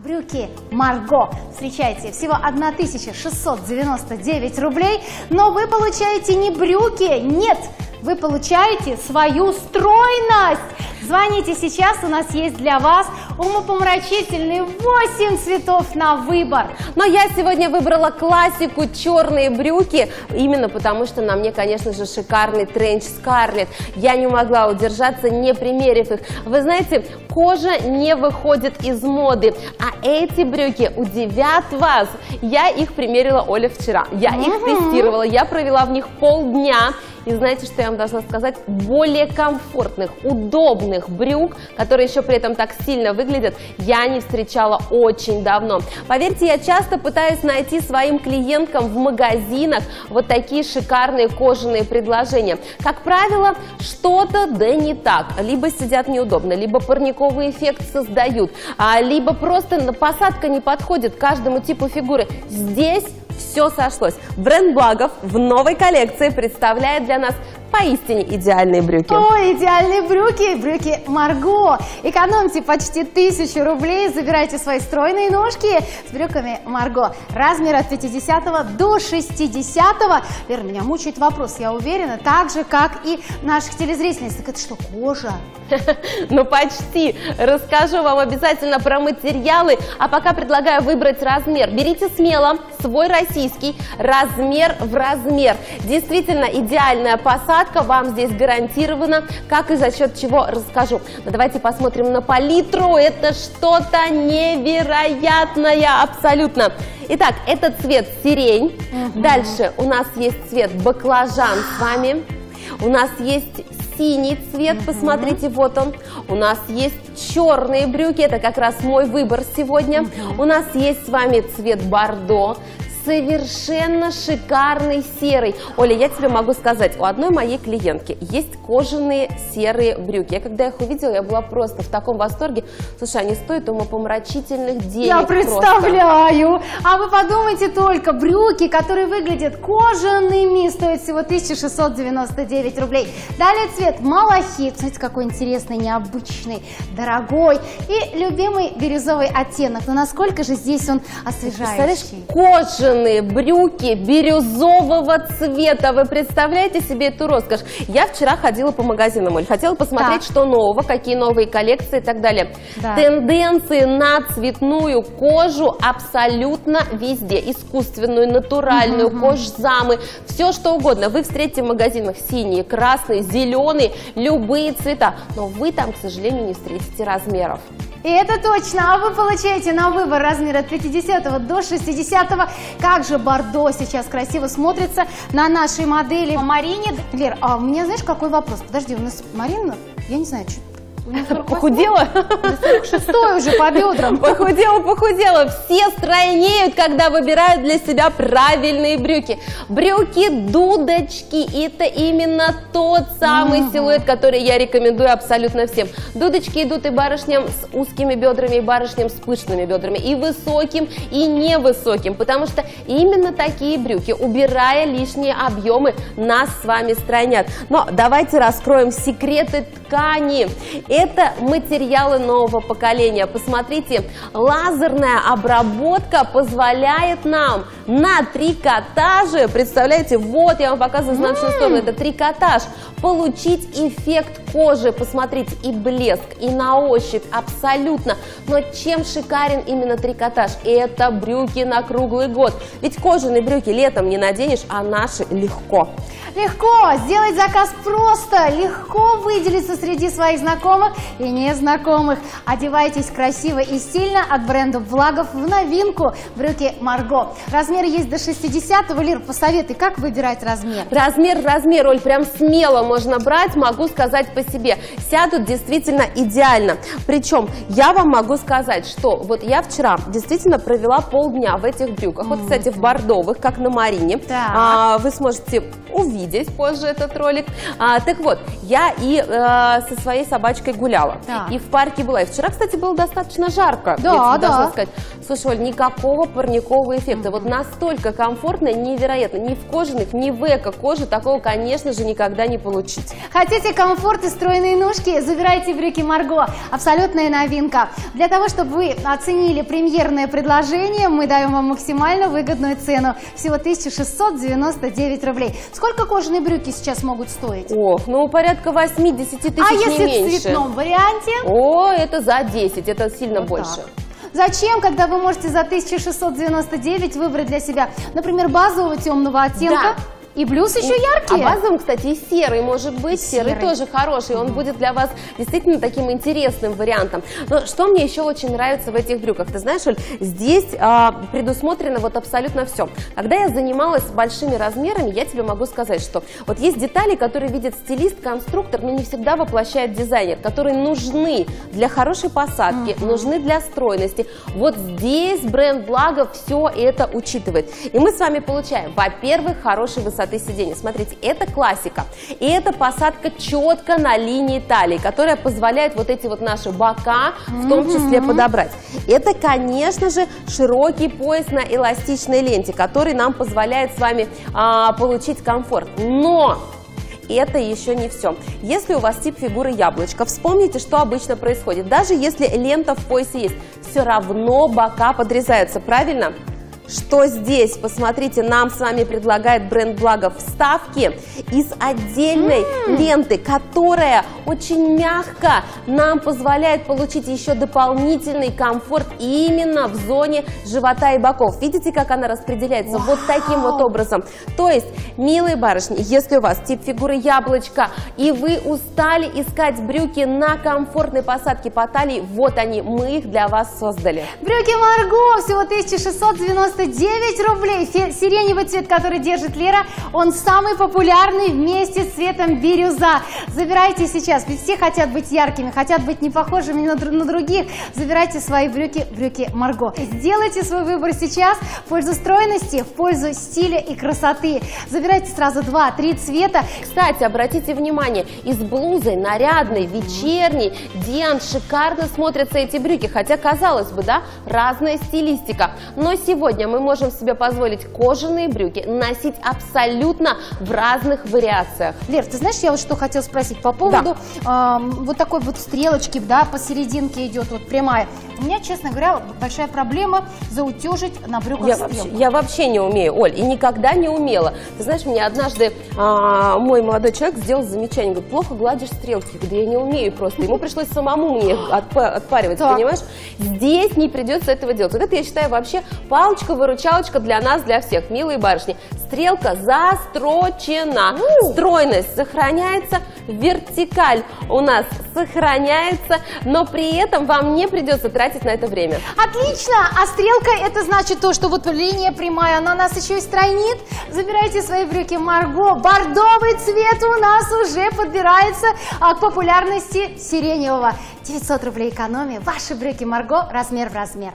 Брюки Марго. Встречайте, всего 1699 рублей, но вы получаете не брюки, нет, вы получаете свою стройность. Звоните сейчас, у нас есть для вас умопомрачительные 8 цветов на выбор. Но я сегодня выбрала классику черные брюки, именно потому что на мне, конечно же, шикарный тренч Скарлетт. Я не могла удержаться, не примерив их. Вы знаете, кожа не выходит из моды, а эти брюки удивят вас. Я их примерила, Оля, вчера. Я их тестировала, я провела в них полдня. И знаете, что я вам должна сказать? Более комфортных, удобных брюк, которые еще при этом так сильно выглядят, я не встречала очень давно. Поверьте, я часто пытаюсь найти своим клиенткам в магазинах вот такие шикарные кожаные предложения. Как правило, что-то да не так. Либо сидят неудобно, либо парниковый эффект создают, а, либо просто посадка не подходит каждому типу фигуры. Здесь все сошлось. Бренд Благов в новой коллекции представляет для нас поистине идеальные брюки. Ой, идеальные брюки, брюки Марго. Экономьте почти тысячу рублей, забирайте свои стройные ножки с брюками Марго. Размер от 50 до 60. Вера, меня мучает вопрос, я уверена, так же, как и наших телезрительниц. Так это что, кожа? Ну, почти. Расскажу вам обязательно про материалы, а пока предлагаю выбрать размер. Берите смело свой российский размер в размер. Действительно идеальная посадка вам здесь гарантирована, как и за счет чего расскажу. Но давайте посмотрим на палитру. Это что-то невероятное абсолютно. Итак, это цвет сирень. Угу. Дальше у нас есть цвет баклажан с вами. У нас есть синий цвет, посмотрите, вот он. У нас есть черные брюки, это как раз мой выбор сегодня. У нас есть с вами цвет бордо, совершенно шикарный серый. Оля, я тебе могу сказать, у одной моей клиентки есть кожаные серые брюки. Я когда их увидела, я была просто в таком восторге. Слушай, они стоят умопомрачительных денег Я представляю! Просто. А вы подумайте только, брюки, которые выглядят кожаными, стоят всего 1699 рублей. Далее цвет малахит. Смотрите, какой интересный, необычный, дорогой. И любимый бирюзовый оттенок. Но насколько же здесь он освежающий. Кожа кожаные брюки бирюзового цвета. Вы представляете себе эту роскошь? Я вчера ходила по магазинам, Оль, хотела посмотреть, так. что нового, какие новые коллекции и так далее. Да. Тенденции на цветную кожу абсолютно везде. Искусственную, натуральную, угу. кожзамы, все что угодно. Вы встретите в магазинах синие, красные, зеленые, любые цвета. Но вы там, к сожалению, не встретите размеров. И это точно. А вы получаете на выбор размер от 50 до 60. Как же бордо сейчас красиво смотрится на нашей модели Марине. Лер, а у меня знаешь какой вопрос? Подожди, у нас Марина, я не знаю, что Похудела? 46 уже по бедрам. Похудела, похудела. Все стройнеют, когда выбирают для себя правильные брюки. Брюки-дудочки. Это именно тот самый силуэт, который я рекомендую абсолютно всем. Дудочки идут и барышням с узкими бедрами, и барышням с пышными бедрами, и высоким, и невысоким. Потому что именно такие брюки, убирая лишние объемы, нас с вами стройнят. Но давайте раскроем секреты ткани. Это материалы нового поколения. Посмотрите, лазерная обработка позволяет нам на трикотаже, представляете, вот я вам показываю значную сторону, это трикотаж, получить эффект кожи, посмотрите, и блеск, и на ощупь, абсолютно. Но чем шикарен именно трикотаж? Это брюки на круглый год. Ведь кожаные брюки летом не наденешь, а наши легко. Легко, сделать заказ просто, легко выделиться среди своих знакомых и незнакомых. Одевайтесь красиво и стильно от бренда Влагов в новинку брюки Марго. Размер есть до 60 -го. Лир, посоветуй, как выбирать размер? Размер, размер, Оль, прям смело можно брать, могу сказать по себе. Сядут действительно идеально. Причем я вам могу сказать, что вот я вчера действительно провела полдня в этих брюках. Вот, кстати, в бордовых, как на Марине. А, вы сможете увидеть позже этот ролик. А, так вот, я и э, со своей собачкой гуляла. Да. И в парке была. И вчера, кстати, было достаточно жарко. Да, я да. сказать. Слушай, Оль, никакого парникового эффекта. Вот настолько комфортно, невероятно. Ни в кожаных, ни в эко-коже такого, конечно же, никогда не получить. Хотите комфорт и стройные ножки? Забирайте брюки Марго. Абсолютная новинка. Для того, чтобы вы оценили премьерное предложение, мы даем вам максимально выгодную цену. Всего 1699 рублей. Сколько кожаные брюки сейчас могут стоить? Ох, ну порядка 80 тысяч а не если меньше. Цветном варианте? О, это за 10, это сильно Вот больше. так. Зачем, когда вы можете за 1699 выбрать для себя, например, базового темного оттенка? Да. И плюс еще яркие. А базовым, кстати, и серый может быть. Серый, серый. тоже хороший. Он будет для вас действительно таким интересным вариантом. Но что мне еще очень нравится в этих брюках? Ты знаешь, Оль, здесь а, предусмотрено вот абсолютно все. Когда я занималась большими размерами, я тебе могу сказать, что вот есть детали, которые видит стилист, конструктор, но не всегда воплощает дизайнер, которые нужны для хорошей посадки, нужны для стройности. Вот здесь бренд Благо все это учитывает. И мы с вами получаем, во-первых, хорошей высоты сидения. Смотрите, это классика. И это посадка четко на линии талии, которая позволяет вот эти вот наши бока в том числе подобрать. Это, конечно же, широкий пояс на эластичной ленте, который нам позволяет с вами а, получить комфорт. Но это еще не все. Если у вас тип фигуры яблочко, вспомните, что обычно происходит. Даже если лента в поясе есть, все равно бока подрезаются, правильно? Что здесь? Посмотрите, нам с вами предлагает бренд Благо вставки из отдельной ленты, которая очень мягко нам позволяет получить еще дополнительный комфорт именно в зоне живота и боков. Видите, как она распределяется? Вот таким вот образом. То есть, милые барышни, если у вас тип фигуры яблочко, и вы устали искать брюки на комфортной посадке по талии, вот они, мы их для вас создали. Брюки Марго всего 1699 рублей. Сиреневый цвет, который держит Лера, он самый популярный вместе с цветом бирюза. Забирайте сейчас, ведь все хотят быть яркими, хотят быть не похожими на, на других. Забирайте свои брюки, брюки Марго. Сделайте свой выбор сейчас в пользу стройности, в пользу стиля и красоты. Забирайте сразу два-три цвета. Кстати, обратите внимание, и с блузой нарядной, вечерней, Диан, шикарно смотрятся эти брюки, хотя, казалось бы, да, разная стилистика. Но сегодня мы можем себе позволить кожаные брюки носить абсолютно в разных вариациях. Лер, ты знаешь, я вот что хотела спросить по поводу эм, вот такой вот стрелочки, да, посерединке идет вот прямая. У меня, честно говоря, большая проблема заутюжить на брюках Я стрелку. вообще, я вообще не умею, Оль, и никогда не умела. Ты знаешь, мне однажды а, мой молодой человек сделал замечание, говорит, плохо гладишь стрелки. «Да я не умею просто. Ему пришлось самому мне отпа- отпаривать, понимаешь? Здесь не придется этого делать. Вот это, я считаю, вообще палочка-выручалочка для нас, для всех, милые барышни. Стрелка застрочена. Стройность сохраняется, вертикаль у нас сохраняется, но при этом вам не придется тратить на это время. Отлично! А стрелка это значит то, что вот линия прямая, она нас еще и стройнит. Забирайте свои брюки Марго. Бордовый цвет у нас уже подбирается к популярности сиреневого. 900 рублей экономии. Ваши брюки Марго размер в размер.